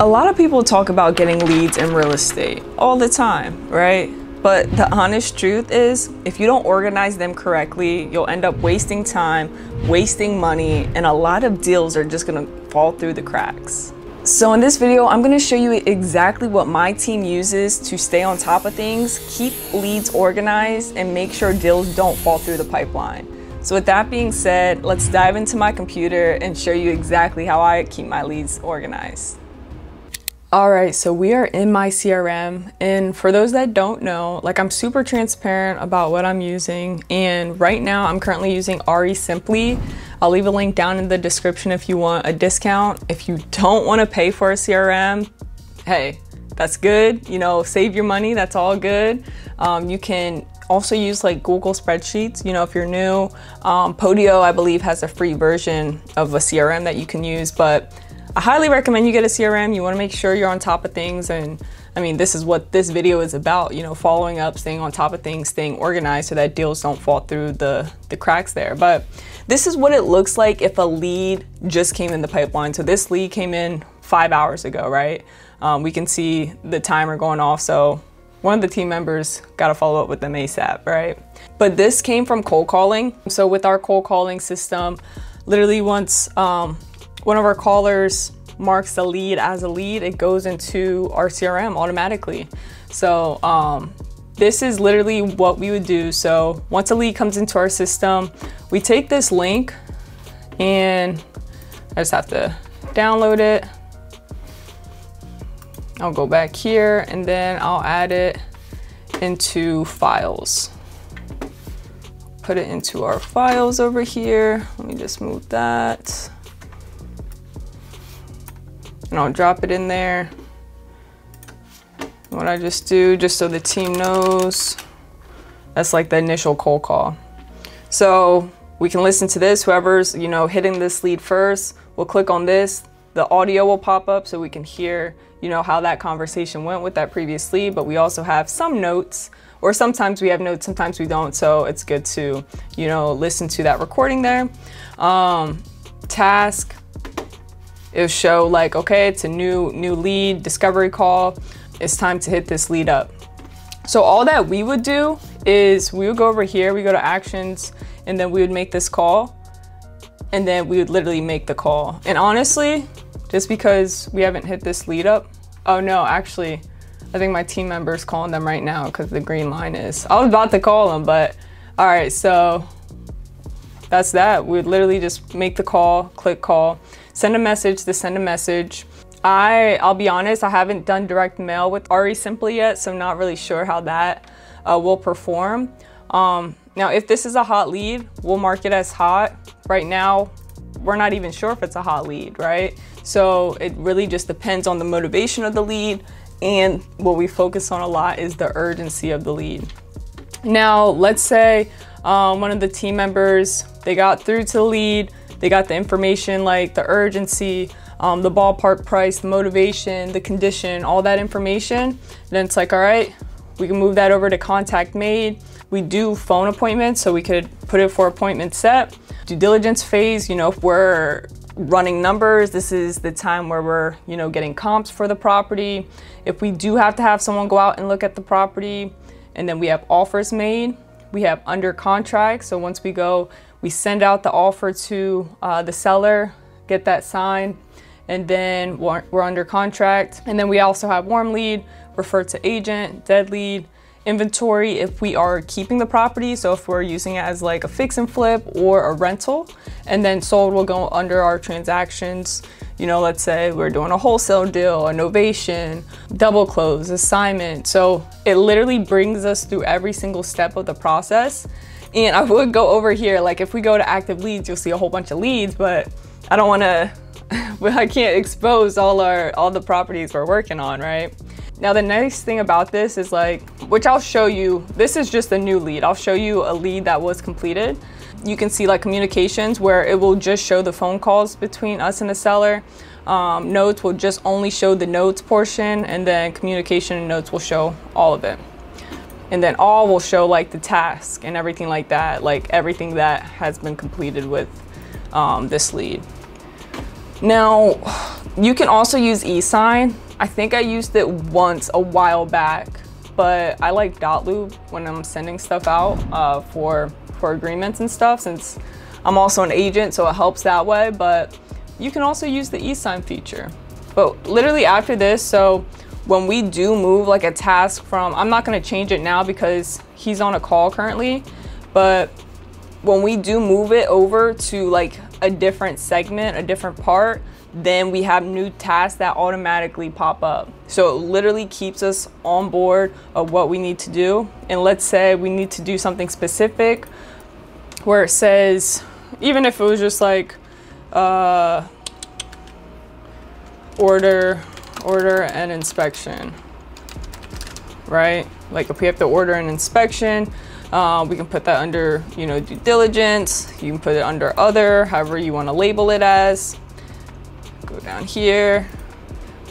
A lot of people talk about getting leads in real estate all the time, right? But the honest truth is, if you don't organize them correctly, you'll end up wasting time, wasting money, and a lot of deals are just gonna fall through the cracks. So in this video, I'm gonna show you exactly what my team uses to stay on top of things, keep leads organized, and make sure deals don't fall through the pipeline. So with that being said, let's dive into my computer and show you exactly how I keep my leads organized. All right, so we are in my CRM. And for those that don't know, like I'm super transparent about what I'm using. And right now I'm currently using REsimpli. I'll leave a link down in the description if you want a discount. If you don't want to pay for a CRM, hey, that's good. You know, save your money, that's all good. Um, you can also use like Google spreadsheets. You know, if you're new, um, Podio, I believe, has a free version of a CRM that you can use, but I highly recommend you get a CRM. You wanna make sure you're on top of things and I mean, this is what this video is about, you know, following up, staying on top of things, staying organized so that deals don't fall through the, the cracks there. But this is what it looks like if a lead just came in the pipeline. So this lead came in five hours ago, right? Um, we can see the timer going off. So one of the team members got to follow up with them ASAP, right? But this came from cold calling. So with our cold calling system, literally once um, one of our callers marks the lead as a lead, it goes into our CRM automatically. So um, this is literally what we would do. So once a lead comes into our system, we take this link and I just have to download it. I'll go back here and then I'll add it into files. Put it into our files over here. Let me just move that. And I'll drop it in there. What I just do, just so the team knows, that's like the initial cold call. So we can listen to this, whoever's, you know, hitting this lead first, we'll click on this, the audio will pop up so we can hear you know, how that conversation went with that previous lead, but we also have some notes or sometimes we have notes, sometimes we don't. So it's good to, you know, listen to that recording there. Um, task, it'll show like, okay, it's a new, new lead, discovery call. It's time to hit this lead up. So all that we would do is we would go over here, we go to actions, and then we would make this call. And then we would literally make the call. And honestly, just because we haven't hit this lead up. Oh no, actually, I think my team member is calling them right now because the green line is. I was about to call them, but all right, so that's that. We would literally just make the call, click call, send a message to send a message. I, I'll be honest, I haven't done direct mail with REsimpli yet, so I'm not really sure how that uh, will perform. Um, now, if this is a hot lead, we'll mark it as hot. Right now, we're not even sure if it's a hot lead, right? So it really just depends on the motivation of the lead and what we focus on a lot is the urgency of the lead. Now, let's say um, one of the team members, they got through to the lead, they got the information like the urgency, um, the ballpark price, the motivation, the condition, all that information. Then it's like, all right, we can move that over to contact made. We do phone appointments, so we could put it for appointment set. Due diligence phase, you know, if we're running numbers. This is the time where we're, you know, getting comps for the property. If we do have to have someone go out and look at the property, and then we have offers made, we have under contract. So once we go, we send out the offer to uh, the seller, get that signed, and then we're, we're under contract. And then we also have warm lead, refer to agent, dead lead, inventory if we are keeping the property. So if we're using it as like a fix and flip or a rental and then sold will go under our transactions. You know, let's say we're doing a wholesale deal, a novation, double close, assignment. So it literally brings us through every single step of the process. And I would go over here, like if we go to active leads, you'll see a whole bunch of leads, but I don't wanna, I can't expose all our, all the properties we're working on, right? Now the nice thing about this is like, which I'll show you, this is just a new lead. I'll show you a lead that was completed. You can see like communications where it will just show the phone calls between us and the seller. Um, notes will just only show the notes portion and then communication and notes will show all of it. And then all will show like the task and everything like that, like everything that has been completed with um, this lead. Now, you can also use eSign. I think I used it once a while back, but I like Dotloop when I'm sending stuff out uh, for, for agreements and stuff since I'm also an agent, so it helps that way, but you can also use the eSign feature. But literally after this, so when we do move like a task from, I'm not gonna change it now because he's on a call currently, but when we do move it over to like a different segment, a different part, then we have new tasks that automatically pop up. So it literally keeps us on board of what we need to do. And let's say we need to do something specific where it says, even if it was just like, uh, order order an inspection, right? Like if we have to order an inspection, uh, we can put that under, you know, due diligence. You can put it under other, however you want to label it as. Go down here,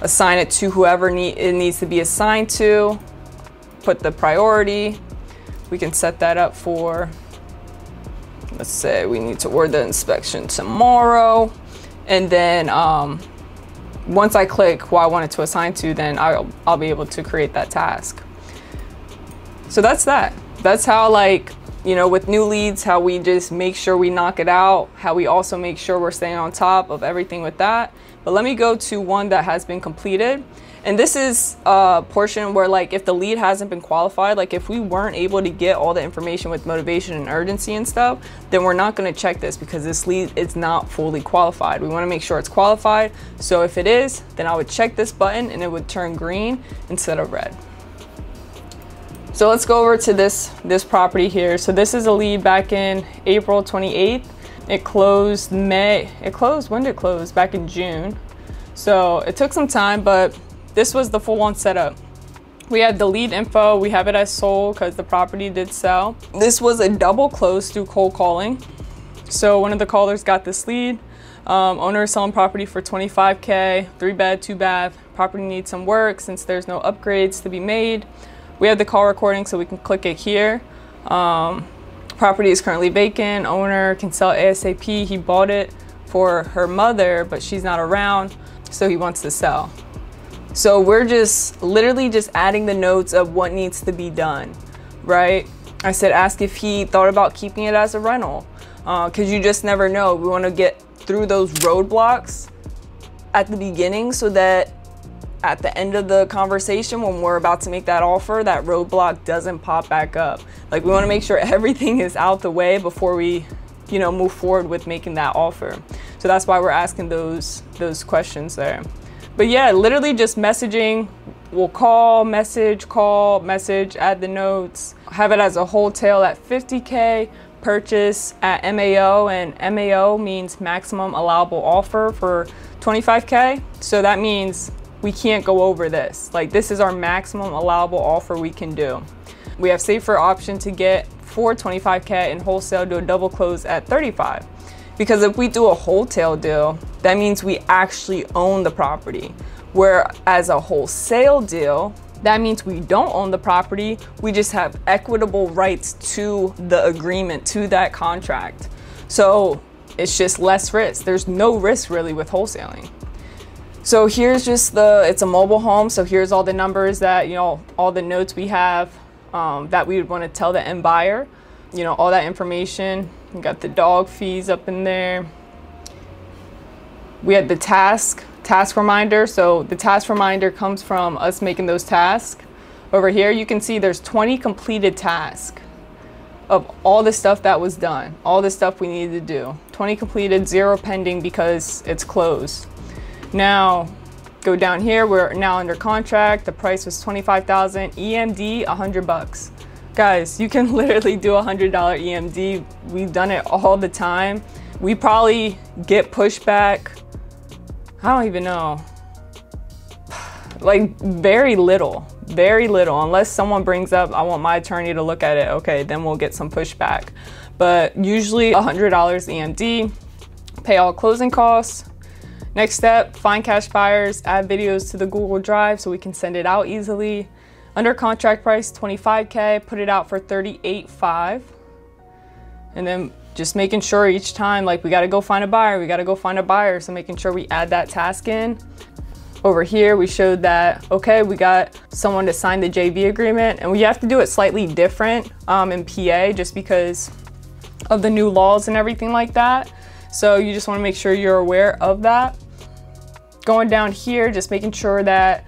assign it to whoever need, it needs to be assigned to. Put the priority. We can set that up for, let's say we need to order the inspection tomorrow. And then um, once I click who I want it to assign to, then I'll, I'll be able to create that task. So that's that. That's how like, you know, with new leads, how we just make sure we knock it out, how we also make sure we're staying on top of everything with that. But let me go to one that has been completed. And this is a portion where like if the lead hasn't been qualified, like if we weren't able to get all the information with motivation and urgency and stuff, then we're not gonna check this because this lead is not fully qualified. We wanna make sure it's qualified. So if it is, then I would check this button and it would turn green instead of red. So let's go over to this, this property here. So this is a lead back in April 28th. It closed May, it closed, when did it close? Back in June. So it took some time, but this was the full on setup. We had the lead info, we have it as sold because the property did sell. This was a double close through cold calling. So one of the callers got this lead. Um, owner is selling property for 25K, three bed, two bath. Property needs some work since there's no upgrades to be made. We have the call recording so we can click it here. Um, property is currently vacant. Owner can sell ASAP. He bought it for her mother, but she's not around, so he wants to sell. So we're just literally just adding the notes of what needs to be done, right? I said, ask if he thought about keeping it as a rental, because uh, you just never know. We want to get through those roadblocks at the beginning so that at the end of the conversation when we're about to make that offer, that roadblock doesn't pop back up. Like we want to make sure everything is out the way before we, you know, move forward with making that offer. So that's why we're asking those those questions there. But yeah, literally just messaging. We'll call, message, call, message, add the notes, have it as a wholesale at 50K, purchase at MAO, and MAO means maximum allowable offer for 25K. So that means we can't go over this. Like this is our maximum allowable offer we can do. We have safer option to get for 25K and wholesale do a double close at 35. Because if we do a wholesale deal, that means we actually own the property. Whereas a wholesale deal, that means we don't own the property, we just have equitable rights to the agreement, to that contract. So it's just less risk. There's no risk really with wholesaling. So here's just the, it's a mobile home. So here's all the numbers that, you know, all the notes we have um, that we would want to tell the end buyer you know, all that information. We got the dog fees up in there. We had the task, task reminder. So the task reminder comes from us making those tasks. Over here, you can see there's 20 completed tasks of all the stuff that was done, all the stuff we needed to do. 20 completed, zero pending because it's closed. Now, go down here, we're now under contract. The price was 25,000, EMD 100 bucks. Guys, you can literally do a $100 EMD. We've done it all the time. We probably get pushback, I don't even know, like very little, very little. Unless someone brings up, I want my attorney to look at it, okay, then we'll get some pushback. But usually $100 EMD, pay all closing costs. Next step, find cash buyers, add videos to the Google Drive so we can send it out easily. Under contract price, 25K, put it out for 38.5. And then just making sure each time, like we gotta go find a buyer, we gotta go find a buyer. So making sure we add that task in. Over here, we showed that, okay, we got someone to sign the JV agreement and we have to do it slightly different um, in PA just because of the new laws and everything like that. So you just wanna make sure you're aware of that. Going down here, just making sure that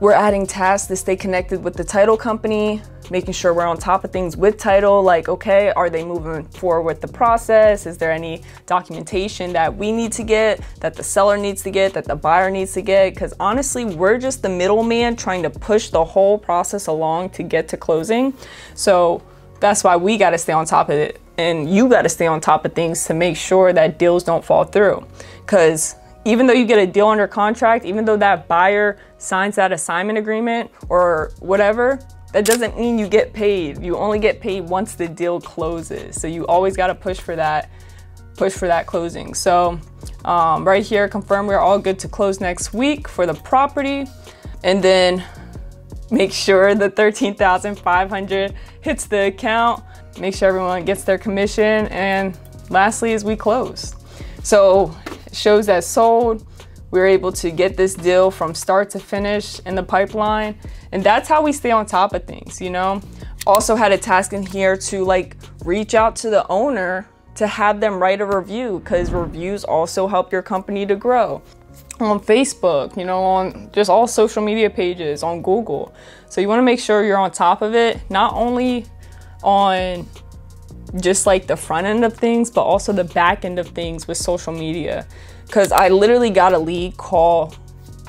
we're adding tasks to stay connected with the title company, making sure we're on top of things with title, like, okay, are they moving forward with the process? Is there any documentation that we need to get, that the seller needs to get, that the buyer needs to get? Because honestly, we're just the middleman trying to push the whole process along to get to closing. So that's why we got to stay on top of it. And you got to stay on top of things to make sure that deals don't fall through. Because even though you get a deal under contract, even though that buyer signs that assignment agreement or whatever, that doesn't mean you get paid. You only get paid once the deal closes. So you always got to push for that, push for that closing. So um, right here, confirm we're all good to close next week for the property. And then make sure the 13,500 hits the account. Make sure everyone gets their commission. And lastly is we close. So shows that sold. We were able to get this deal from start to finish in the pipeline. And that's how we stay on top of things, you know? Also had a task in here to like reach out to the owner to have them write a review because reviews also help your company to grow on Facebook, you know, on just all social media pages, on Google. So you want to make sure you're on top of it, not only on just like the front end of things, but also the back end of things with social media. Cause I literally got a lead call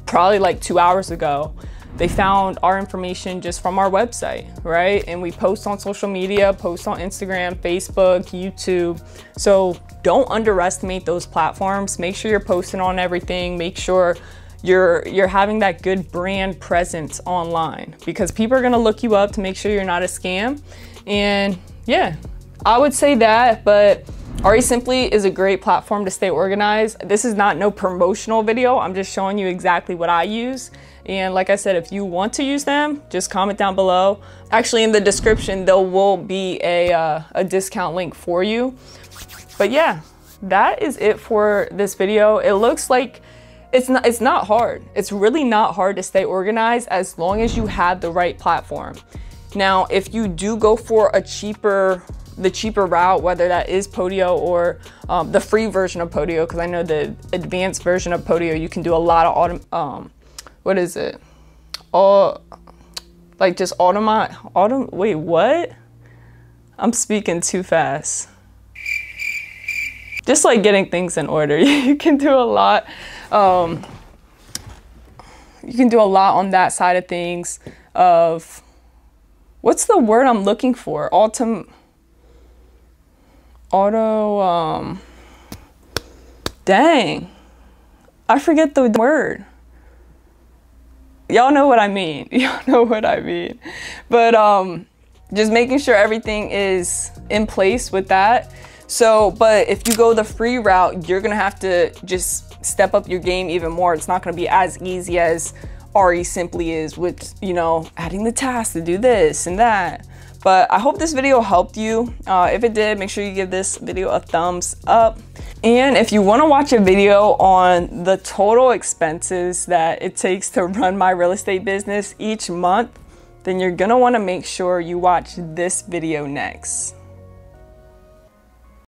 probably like two hours ago. They found our information just from our website, right? And we post on social media, post on Instagram, Facebook, YouTube. So don't underestimate those platforms. Make sure you're posting on everything. Make sure you're you're having that good brand presence online because people are gonna look you up to make sure you're not a scam. And yeah, I would say that, but REsimpli is a great platform to stay organized. This is not no promotional video. I'm just showing you exactly what I use. And like I said, if you want to use them, just comment down below. Actually, in the description, there will be a, uh, a discount link for you. But yeah, that is it for this video. It looks like it's not, it's not hard. It's really not hard to stay organized as long as you have the right platform. Now, if you do go for a cheaper the cheaper route, whether that is Podio or um, the free version of Podio, because I know the advanced version of Podio, you can do a lot of autom um, what is it? All like just automate autom wait, what? I'm speaking too fast. Just like getting things in order. you can do a lot. Um, you can do a lot on that side of things of what's the word I'm looking for? Autumn auto um dang. I forget the word. Y'all know what i mean. Y'all know what i mean. But um just making sure everything is in place with that. So but if you go the free route you're gonna have to just step up your game even more. It's not gonna be as easy as REsimpli is with you know adding the task to do this and that but I hope this video helped you. Uh, if it did, make sure you give this video a thumbs up. And if you wanna watch a video on the total expenses that it takes to run my real estate business each month, then you're gonna wanna make sure you watch this video next.